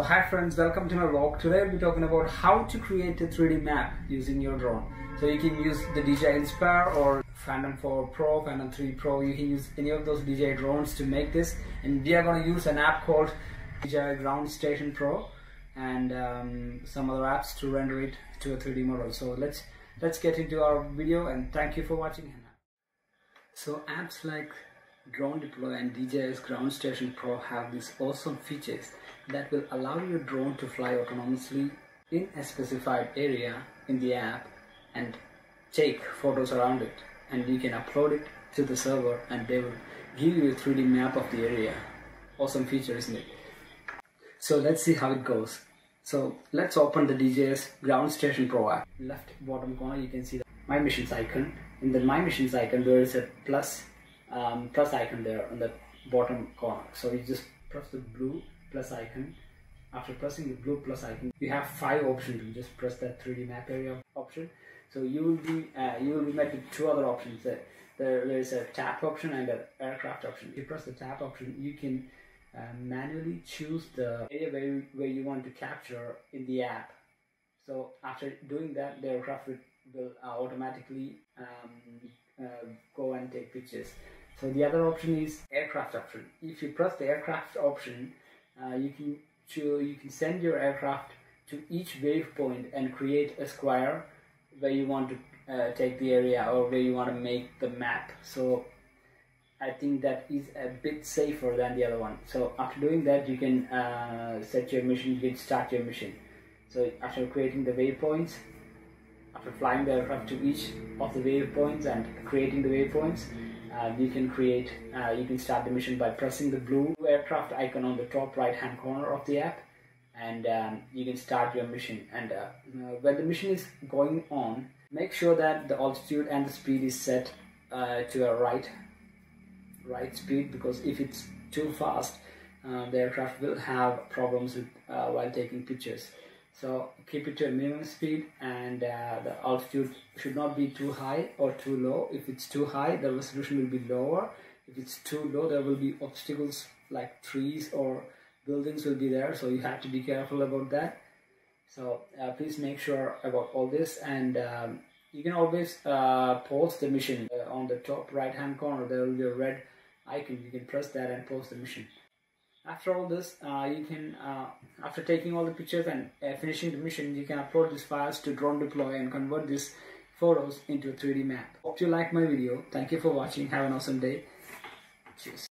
So hi friends, welcome to my vlog. Today I'll be talking about how to create a 3D map using your drone. So you can use the DJI Inspire or Phantom 4 Pro, Phantom 3 Pro. You can use any of those DJI drones to make this. And we are going to use an app called DJI Ground Station Pro and um, some other apps to render it to a 3D model. So let's let's get into our video and thank you for watching. So apps like Drone Deploy and DJI's Ground Station Pro have these awesome features that will allow your drone to fly autonomously in a specified area in the app and take photos around it and you can upload it to the server and they will give you a 3D map of the area. Awesome feature isn't it? So let's see how it goes. So let's open the DJI's Ground Station Pro app. Left bottom corner you can see the My Missions icon. In the My Missions icon there is a plus um, plus icon there on the bottom corner. So you just press the blue plus icon. After pressing the blue plus icon, you have five options. You just press that 3D map area option. So you will be uh, you will be met with two other options. There, there is a tap option and an aircraft option. If you press the tap option, you can uh, manually choose the area where you, where you want to capture in the app. So after doing that, the aircraft will, will uh, automatically um, uh, go and take pictures. So the other option is aircraft option. If you press the aircraft option, uh, you can to, you can send your aircraft to each waypoint and create a square where you want to uh, take the area or where you want to make the map. So I think that is a bit safer than the other one. So after doing that, you can uh, set your mission, you can start your mission. So after creating the waypoints, after flying the aircraft to each of the waypoints and creating the waypoints, you can create, uh, you can start the mission by pressing the blue aircraft icon on the top right hand corner of the app and um, you can start your mission. And uh, when the mission is going on make sure that the altitude and the speed is set uh, to a right right speed because if it's too fast uh, the aircraft will have problems with uh, while taking pictures so keep it to a minimum speed and uh, the altitude should not be too high or too low. If it's too high, the resolution will be lower. If it's too low, there will be obstacles like trees or buildings will be there. So you have to be careful about that. So uh, please make sure about all this and um, you can always uh, pause the mission uh, on the top right hand corner. There will be a red icon. You can press that and pause the mission after all this uh, you can uh, after taking all the pictures and uh, finishing the mission you can upload these files to drone deploy and convert these photos into a 3d map. Hope you like my video. Thank you for watching. Have an awesome day. Cheers